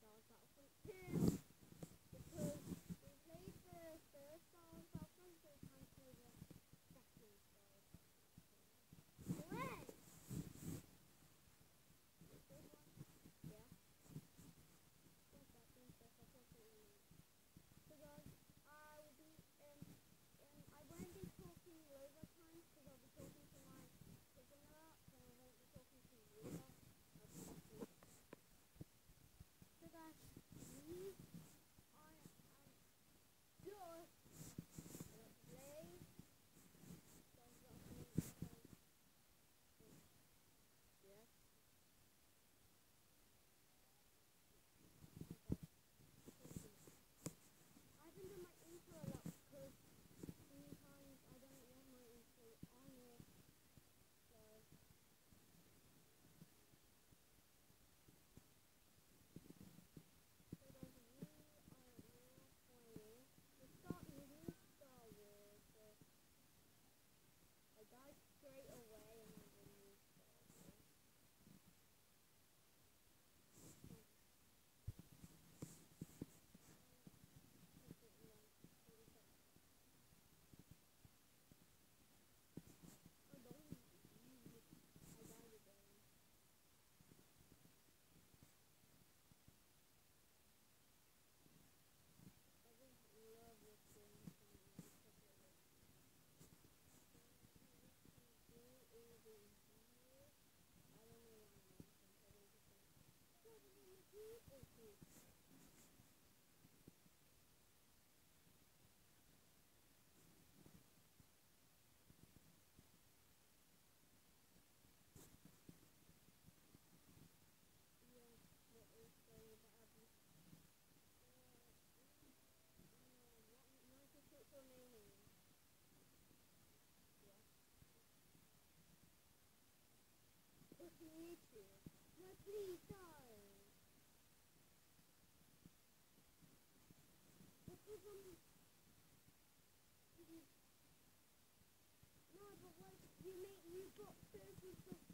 Dollar Battle Point 2. No, but what, you, make, you got 30 something?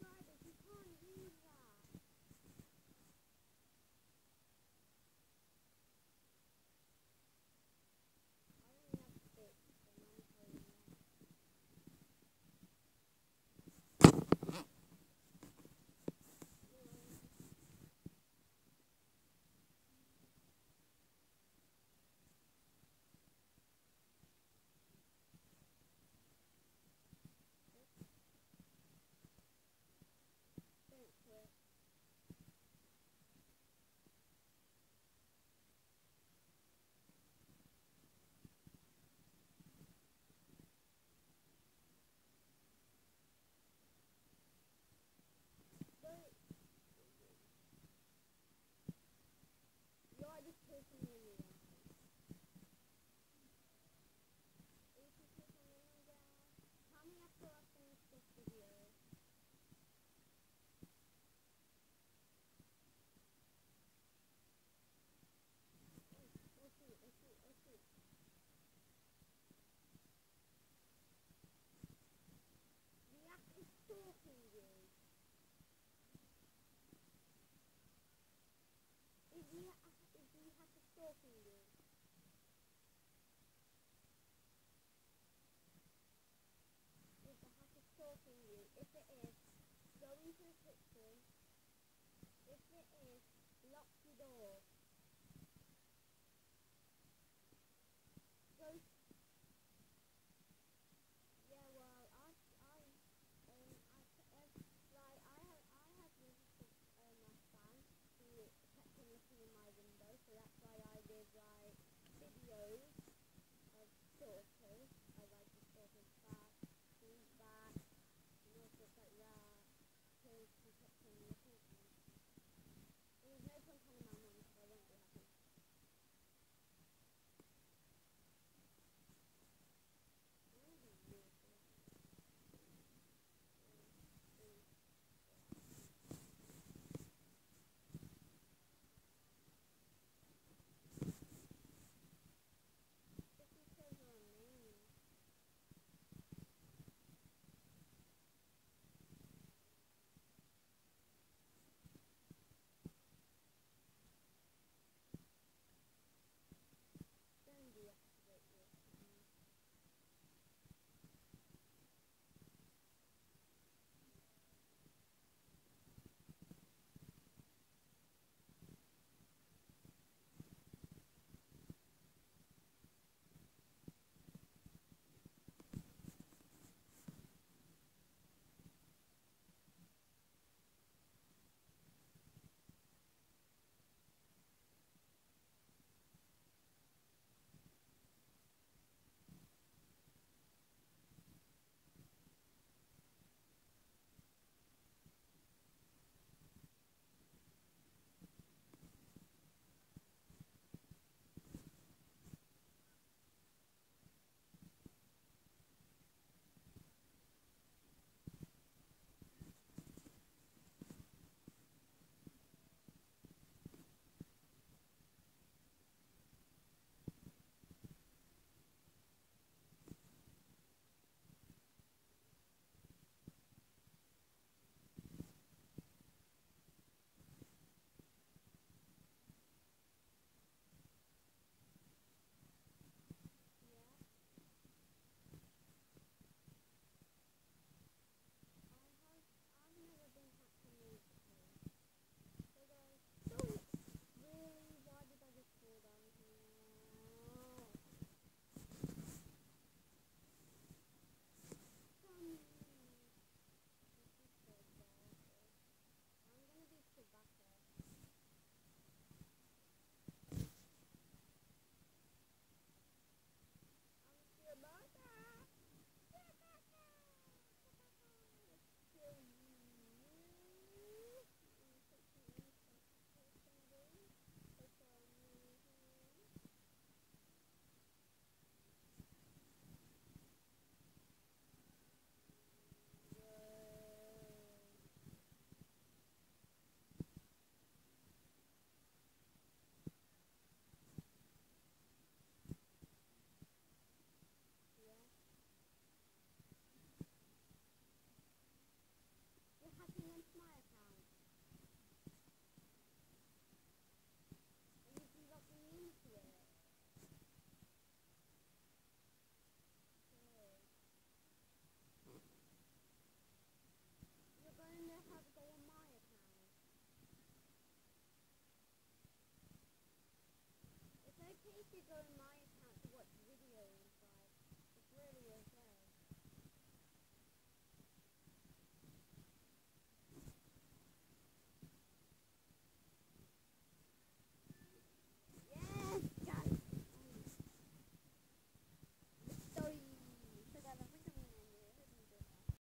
Mia, I have to, do to stalking you? I have to stalking you. If it is, go into